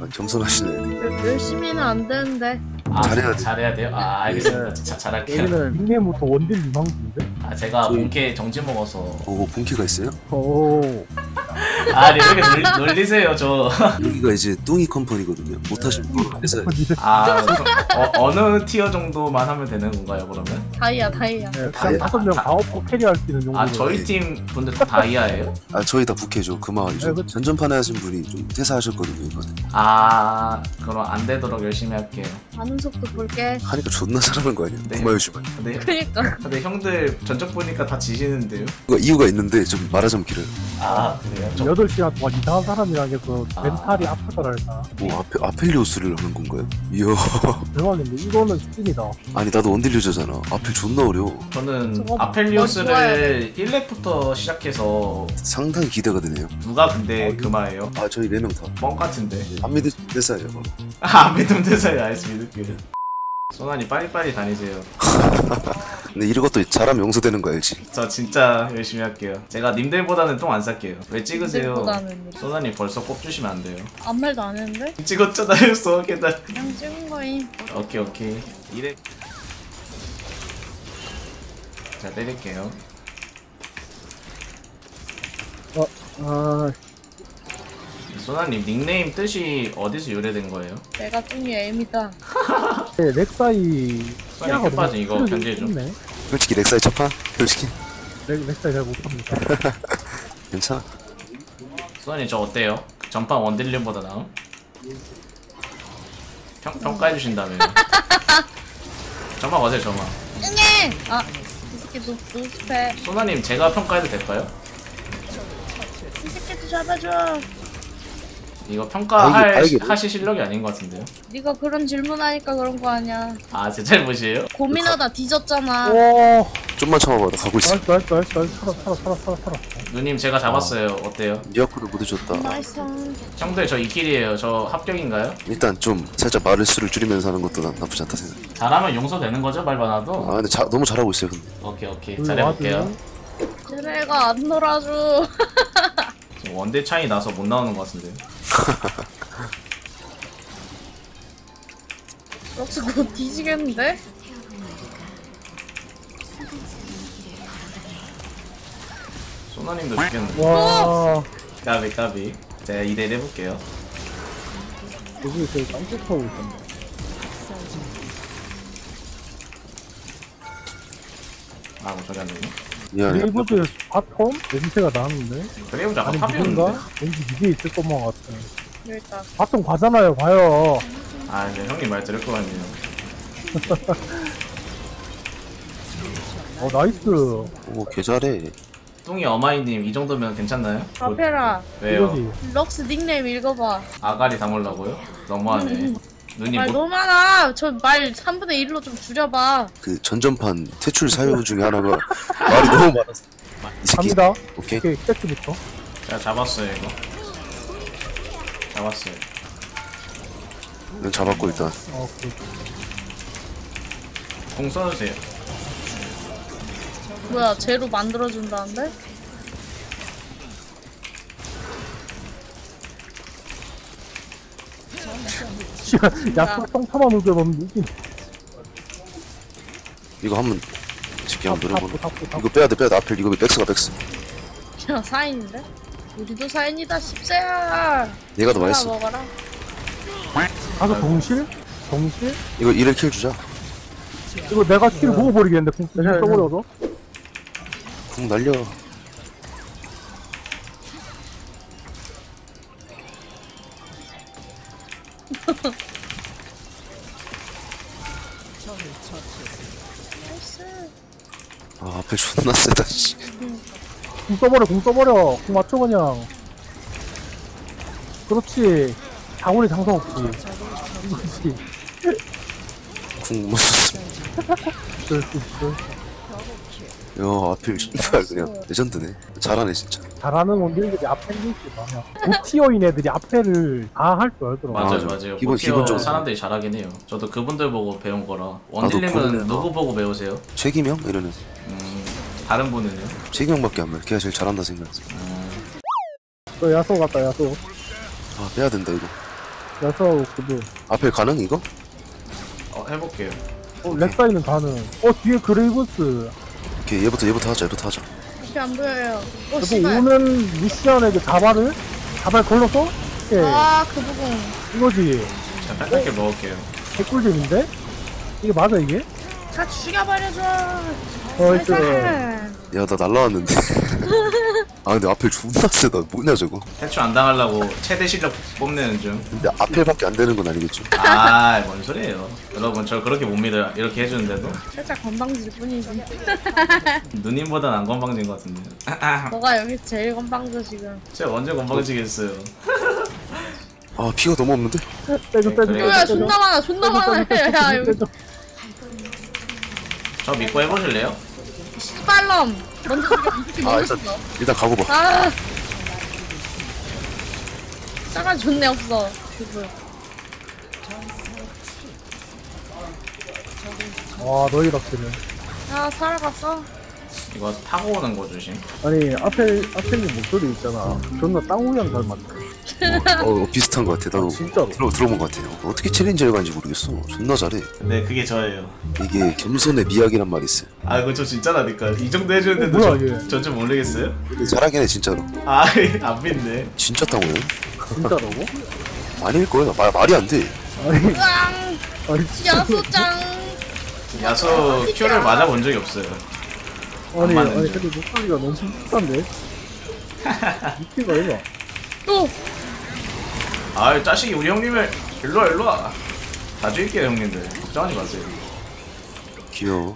아, 겸손하시네. 열- 열심히는 안 되는데. 아, 잘해야 돼. 잘해야 돼요? 아 알겠습니다 진짜 잘할게요 여기는 닉네임부터 원딜 유망주인데? 아 제가 저희- 본캐 정지 먹어서 오, 본캐가 있어요? 오. 아니 왜 이렇게 놀, 놀리세요 저 여기가 이제 뚱이 컴퍼니거든요. 못하시면 바로 회사. 아, 어, 어느 티어 정도만 하면 되는 건가요, 그러면? 다이아 다이아. 네, 다- 그냥 다섯 명다 업고 캐리할 수 있는 정도. 아, 저희 팀 분들 다 다이아예요? 아, 저희 다 부캐죠. 그 마을이죠. 네, 그- 전전판에 하신 분이 좀 퇴사하셨거든요, 이번에. 아, 그럼 안 되도록 열심히 할게요. 반응 속도 볼게. 하니까 존나 잘하는 거 아니야? 네. 구마요시만. 근데, 그니까. 근데 형들 전적 보니까 다 지시는데요? 이거 이유가 있는데 좀 말하자면 길어요. 아, 그래요? 저, 8시간 동안 이상한 사람이랑 해서 아. 멘탈이 아프더랄까. 뭐 아페, 아펠리오스를 하는 건가요? 이야. 대박인데, 이거는 수준이다. 아니 나도 원딜 유저잖아. 아펠 존나 어려워. 저는 저거 아펠리우스를 1렙부터 시작해서 상당히 기대가 되네요. 누가 근데 금화예요? 아 저희 네명 다. 뻥 같은데. 안 믿을 회사예요. 바로. 아, 안 믿으면 되세요. 알겠습니다. 소나니 빨리빨리 다니세요. 근데 이런 것도 잘하면 용서되는 거 알지? 저 진짜 열심히 할게요. 제가 님들보다는 똥 안 쌀게요. 왜 찍으세요? 님들보다는 소나니 벌써 꼽 주시면 안 돼요. 아무 말도 안 했는데? 찍었잖아요, 소개달. 그냥 찍은 거임. 오케이, 오케이. 이래. 자, 때릴게요. 아, 소나님 닉네임 뜻이 어디서 유래된 거예요? 내가 뚱이 애미다. 네, 렉사이. 소나님 끝빠진 이거 견제해줘. 네 솔직히 렉사이 첫판? 솔직히 렉, 렉사이 잘 못합니다. 괜찮아. 소나님 저 어때요? 전판 원딜님보다 나음? 평, 평가해 주신다면. 저만 거세요, 저만. 응애! 아, 이 새끼 노, 노스페. 소나님 제가 평가해도 될까요? 이 새끼도 잡아줘. 이거 평가할 알기- 알기- 하실 실력이 아닌 것 같은데요? 네가 그런 질문하니까 그런 거 아니야. 아, 제 잘못이에요? 고민하다 뒤졌잖아. 오, 좀만 참아봐. 나 가고 있어. nice, nice, nice, nice. 살아, 살아, 살아, 살아, 살아. 누님 제가 잡았어요. 어때요? 미야코를 못 해줬다. nice. 형들 저 2kill이에요. 저 합격인가요? 일단 좀 살짝 말을 수를 줄이면서 하는 것도 나, 나쁘지 않다 생각. 잘하면 용서되는 거죠? 말 많아도? 아 근데 자, 너무 잘하고 있어요. 근데. 오케이 오케이 그 잘해볼게요. 쟤네가 안 놀아줘. 원딜 차이 나서 못 나오는 것 같은데. 럭스 곧 뒤지겠는데? 소나님도 죽겠는데. 와, 까비 까비. 제가 2대1 해볼게요. 여기 되게 깜짝하고 있던데. 아, 뭐 저기 안 되네. 일부드 바텀? 냄새가 나는데? 아니, 아까 탑이었는데. 누군가? 왠지 이게 있을 것만 같아. 일단. 바텀 가잖아요, 봐요. 아, 이제 형님 말 들을 거 같네요. 어, nice. 오, 개 잘해. 뚱이 어마이님 이 정도면 괜찮나요? 바페라. 왜요? 이거지. 럭스 닉네임 읽어봐. 아가리 담으려고요? 너무하네. 누님 말 뭐, 너무 많아. 저 말 3분의 1로 좀 줄여봐. 그 전전판 퇴출 사유 중에 하나가 말이 너무 많았어. 이 새끼. 갑니다. 오케이. 오케이, 세트부터. 제가 잡았어요 이거. 잡았어요. 이건 잡았고 일단. 어, 그, 공 써주세요. 뭐야, 제로 만들어준다는데? 야, 똥타만 울겨놓으면 이긴. 이거 한번 쉽게 한번 탑, 노려보는. 탑, 탑, 탑. 이거 빼야 돼 빼야 돼. 앞에 이거 백스가 백스. 그냥 사인인데? 우리도 사인이다, 십세야. 얘가 더 맛있어. 먹어라. 가서 동실? 동실? 이거 1을 킬 주자. 이거 내가 킬 먹어버리겠는데, 궁 써버려서? 궁 날려. 나이스. 아 앞에 존나 세다 씨. 궁 써버려, 궁 써버려. 궁 맞춰, 그냥. 그렇지. 장훈이 장성 없지. 있을 수 있어. 야 앞에 신발 그냥 레전드네. 잘하네 진짜. 잘하는 원딜들이 앞에 있지 많아. 고티어인 애들이 앞에를 다 할 줄 알더라고. 맞아요, 맞아. 맞아요. 기본- 기본적으로. 사람들이 잘하긴 해요. 저도 그분들 보고 배운 거라. 원딜님은. 누구 보고 배우세요? 최기명 이러는. 음, 다른 분은요? 최기명밖에 안 말. 걔가 제일 잘한다 생각. 음, 또 야소 같다, 야소. 아 빼야 된다 이거. 여섯 그분 앞에 가능 이거? 어 해볼게요 어 렉사이는 가능 어 뒤에 그레이브스 오케이 얘부터 얘부터 하자 얘부터 하자 앞이 안 보여요. 오, 그래서 씨발. 오는 루시안에게 자발을 자발 걸러서 예 아, 그 부분. 이거지 자 빨갛게 먹을게요 개꿀잼인데 이게 맞아 이게 다 죽여버려줘. 어 이제 살살. 야 나 날라왔는데 아 근데 앞에 존나 세다 뭐냐 저거 탈출 안 당하려고 최대 실력 뽐내는 중 근데 앞에밖에 안 되는 건 아니겠죠 아, 뭔 소리예요. 여러분, 저 그렇게 못 믿어요. 이렇게 해주는데도. 살짝 건방질 뿐이지. 누님보단 안 건방진 것 같은데. 너가 여기 제일 건방져, 지금. 제가 언제 건방지겠어요. 아 피가 너무 없는데? 빼줘 빼줘 그래. 뭐야, 존나 많아, 존나 많아. 야, 여기 빼줘 저 믿고 해보실래요? 씨발놈. 먼저 죽여, 아, 일단-. 일단 가고 봐 아. 싸가지 존내 없어. 와 너희 락스는 아, 살아갔어. 이거 타고 오는 거 조심. 아니 앞에 앞에는 목소리 있잖아 존나 땅우양 닮았네 어, 어, 비슷한 것 같아 나도 진짜로 들어, 들어본 것 같아요 어떻게 챌린저를 가는지 모르겠어 존나 잘해 근데 그게 저예요. 이게 겸손의 미학이란 말이 있어요 아, 이거 저 진짜라니까. 이 정도 해주는데도 어, 뭐야, 저, 얘. 전좀 모르겠어요? 근데 잘하긴 해 진짜로 아, 안 믿네. 진짜 땅오요? 진짜라고? 아닐 거야 말, 말이 안 돼 아니 짱! 아니 진짜 야소짱! 야수 큐를 맞아본 적이 없어요. 아니 아니 줄. 근데 목소리가 너무 비슷한데 미치가 이거 또! 아, 짜식이 우리 형님을 일로와, 일로와. 다 죽일게요, 형님들. 걱정하지 마세요. 귀여워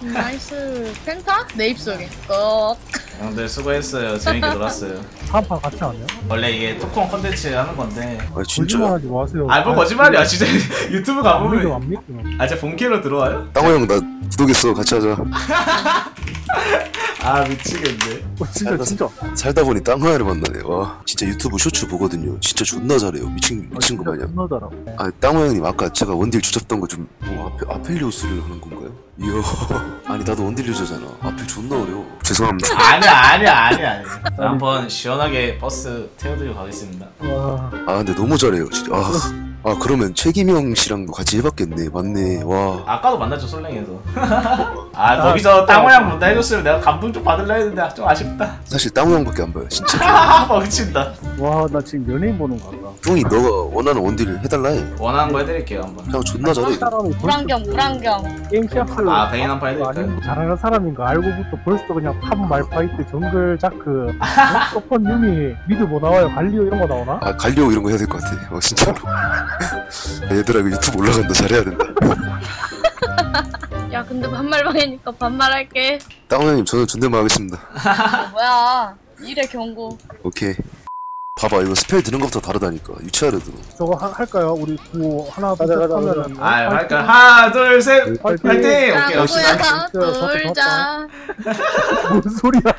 nice. penta? 내 입속에. 꺽. 형들 수고했어요. 재밌게 놀았어요. 한판 같이 하냐? 원래 이게 토크온 컨텐츠 하는 건데. 아 진짜 거짓말하지 마세요 아, 뭐 거짓말이야. 진짜 유튜브 안 가보면. 안 믿어 아, 진짜 본캐로 들어와요? 땅우 형나 구독했어 같이 하자 아, 미치겠네. 어, 진짜 진짜 살다 보니 땅오야를 만나네 와 진짜 유튜브 쇼츠 보거든요 진짜 존나 잘해요 미친 미친 거 마냥 존나 잘하고 아 땅오 형님 아까 제가 원딜 주셨던 거좀 뭐 아페, 아펠리오스를 하는 건가요? 이야 아니 나도 원딜 유저잖아. 아펠 존나 어려워. 죄송합니다. 아니야, 아니야, 아니야, 아니야. 자, 한번 시원하게 버스 태워드리고 가겠습니다. 와. 아 근데 너무 잘해요 진짜. 아, 아 그러면 최기명 씨랑도 같이 해봤겠네 맞네 와 아까도 만났죠, 솔랭에서. 아, 거기서 땅우양 문다 해줬으면 내가 감동 좀 받을라 했는데 아, 좀 아쉽다. 사실 땅우 형밖에 안 봐요 진짜 아, 멍친다. 와, 나 지금 연예인 보는 거 같다. 형이 너가 원하는 원딜을 해달라 해 원하는 거 해드릴게요, 한번. 그냥 존나 잘해 사람이 벌써 물안경, 물안경. 게임 시작할 아, 베인 한판 해드릴까요? 아니, 잘하는 사람인 거 알고부터 벌써 그냥 top 말파이트 정글 자크 서폿 유미 mid 뭐 나와요 갈리오 이런 거 나오나? 아 갈리오 이런 거 해야 될 것 같아 어 진짜로 얘들아 이거 유튜브 올라간다 잘해야 된다 야, 근데 반말방이니까 반말할게. 땅우 형님 저는 존댓말 하겠습니다 아, 뭐야. 이래 경고. 오케이 봐봐 이거 spell 드는 것부터 다르다니까 유치하려 들어 저거 하, 할까요? 우리 구호 하나 둘셋 하면은 아, 할까? 하나, 둘, 셋! 파이팅! 오케이, 역시. 짱구야, 저- 놀자. 뭔 소리야?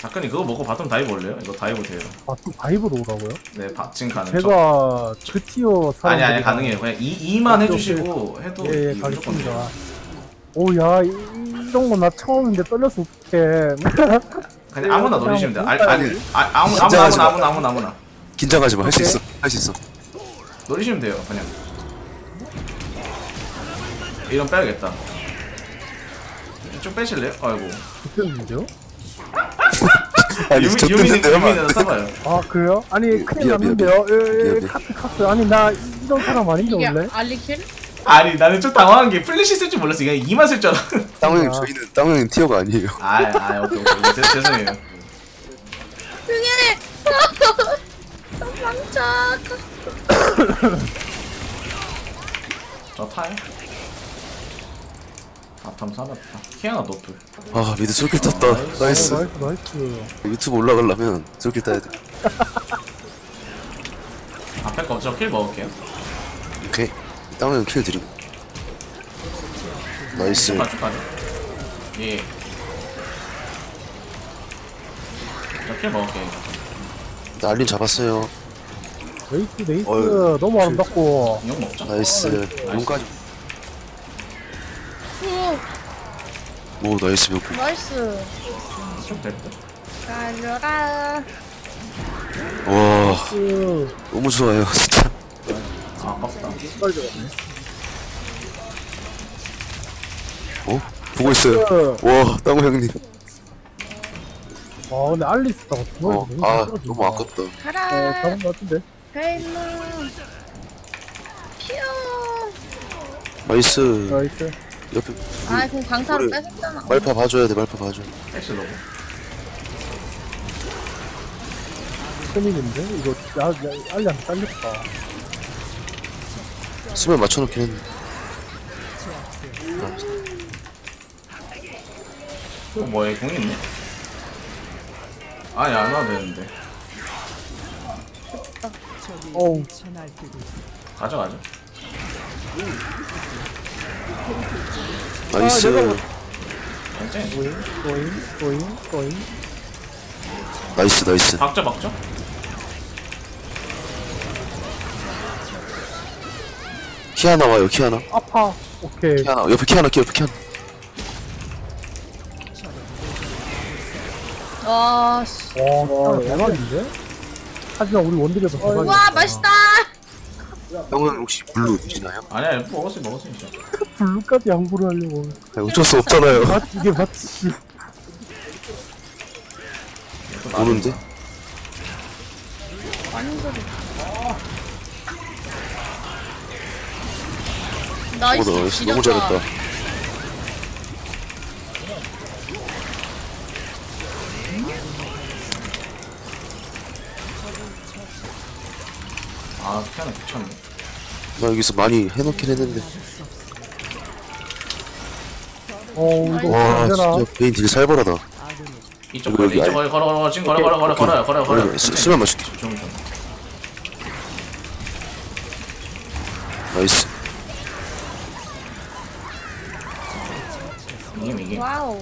작가님 그거 먹고 bottom dive 올래요? 이거 dive 돼요. 아, 또 바이브로 오라고요? 네, 바, 지금 가능. 저- 제가 그 티어 사람 아니, 아니, 가능해요. 그냥 이, 2만 해주시고 해도 예, 예, 가겠습니다. 돼요. 오야 이런 거 나 처음인데 떨려서 어떡해 그냥 아무나 노리시면 돼요. 아니, 아니, 아, 아무, 아무나, 아무나, 마. 아무나, 아무나, 아무나. 긴장하지 마할수 오케이. 있어 할 수 있어 노리시면 돼요, 그냥. 이런 빼야겠다. 좀 빼실래요? 아이고. 그때인데요? 아니 유미, 저 유미는, 뜯는데 유미는 써봐요. 아 그래요? 아니 큰일 미안, 났는데요 예, 예, 미안. 카트 카트 아니 나 이런 사람 아닌데 이게 원래? 알리킬? 아니, 나는 좀 당황한 게 플래시 쓸 줄 몰랐어. 그냥 2만 쓸 줄 알았어. 땅오 형님 아. 저희는 땅오 형님 티어가 아니에요 아, 아, 오케이, 오케이. 죄- 죄송해요. 흥해! 도망쳐! 저 타요? 바텀 살았다. 키아나 노플. 아 미드 솔킬 탔다 어, 나이스 나이스 나이스 유튜브 올라가려면 솔킬 따야 돼 앞에 거 저 킬 먹을게요. 오케이 땅오 형킬 드리고 나이스 쭉가 쭉가죠. 예. 저킬 먹을게요. 날린 잡았어요 네이스 네이스 어휴. 너무 아름답고 이거 먹자. 나이스 용까지 오, 오 나이스 몇 나이스. 달려라. 와그 너무 좋아요 진짜 아, 아깝다. 빨리. 어? 보고 있어요. 와, 땅우 형님. 아 근데 알리스다가 중간에 어, 아. 너무 아깝다. 어, 가라. 잡은 것 같은데. 피어. 나이스. 나이스. 옆에 아 그럼 우리 뺏었잖아. 말파 봐줘야 돼, 말파 봐줘. 엑스 로고. 스님인데? 이거 야, 야, 알리한테 잘렸다. 수면 맞춰놓긴 했는데. 어, 뭐야, 공이 있네? 아니, 안 와도 되는데. 어우, 가자. nice. 아, 꼬잉, 꼬잉. nice, nice. 박자, 박자. 키아나 와요, 키아나. 아파. 오케이. 키아나, 옆에 키아나, 옆에 키아나. 와 씨. 와, 대박인데? 하지만 우리 원딜에서 대박이야. 와 맛있다. 형은 혹시 blue 드시나요? 아니야, 먹었어, 먹었어, 진짜. blue까지 양보를 하려고. 아니, 어쩔 수 없잖아요. 맞, 이게 맞지. 오는데? nice. 오, nice. 너무 지렸다. 잘했다. 아, 키아나 미쳤네. 나 여기서 많이 해놓긴 했는데. 어, 이거 와? 진짜 베인 deal 살벌하다. 이쪽 걸어, 여기, 이쪽 아니. 걸어, 걸어, 걸어, 지금 걸어, 걸어, 걸어, 걸어, 걸어, 걸어. 수- 수면. 좀, 좀. nice. 이김. wow.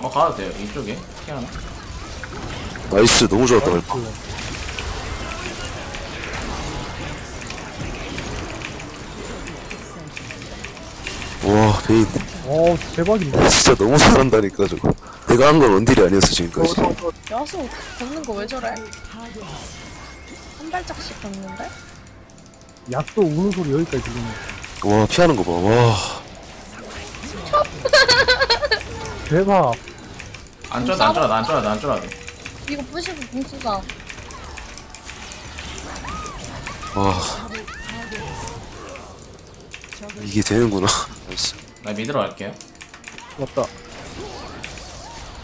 어, 가도 돼요. 이쪽에. 키아나. nice. 너무 좋았다, 말파. 와, 베인. 어, 대박인데? 진짜 너무 잘한다니까, 저거. 내가 한 건 원딜이 아니었어, 지금까지. 야수 걷는 거 왜 저래? 한 발짝씩 걷는데? 약도 우는 소리 여기까지 들리네. 와, 피하는 거 봐. 와. 대박. 안 쫄아도, 안 쫄아도, 안 쫄아도, 안 쫄아도. 이거 부시고 공수자. 와. 이게 되는구나. 나 미드로 갈게요. 왔다.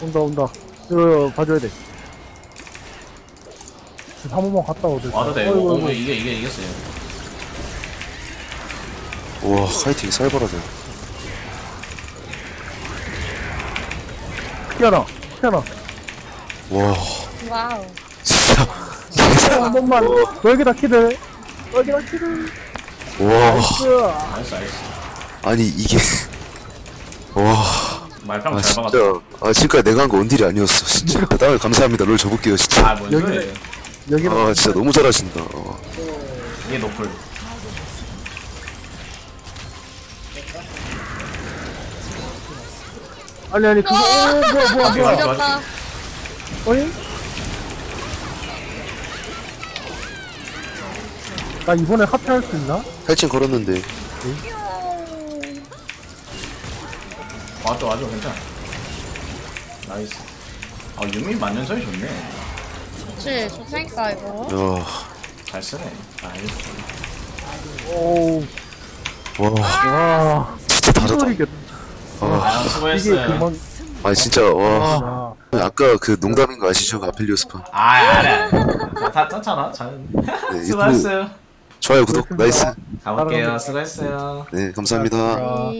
온다, 온다. 이거 봐줘야 돼. 지금 한 번만 갔다 오들. 와도 돼. 이거 오면 이게, 이게 이겼어요. 와, 카이팅 살벌하다. 피아나, 피아나. 와, 와우. 진짜. 한 번만. 여기다 키드. 여기다 키드. 와. 나이스, 나이스. 아니, 이게. 와. 말평 아, 잘 진짜. 박았다. 아, 지금까지 내가 한거 원딜이 아니었어. 진짜. 다음에 감사합니다. 롤 접을게요, 진짜. 아, 뭔 소리예요. 여기다. 아, 진짜 너무 잘하신다. 어. 이게 노플. 아니, 아니, 그거, 오, 뭐야, 뭐야, 아, 뭐야. 지렸다. 어이? 나 이번에 합체할 수 있나? 팔찌 걸었는데. 맞아, 맞아, 괜찮아. nice. 아, 유미 만년설이 좋네. 그치, 좋다니까, 이거. 야, 잘 쓰네. nice. 와, 와. 진짜 다르다. 이게, 아, 아, 이게 수고했어요. 그만, 아니, 진짜, 와. 아, 아까 그 농담인 거 아시죠? 그 아펠리오스파. 아, 아니야. 다 떴잖아. 잘. 네, 수고했어요. 좋아요, 구독, nice. 가볼게요. 수고했어요. 네, 감사합니다. 아.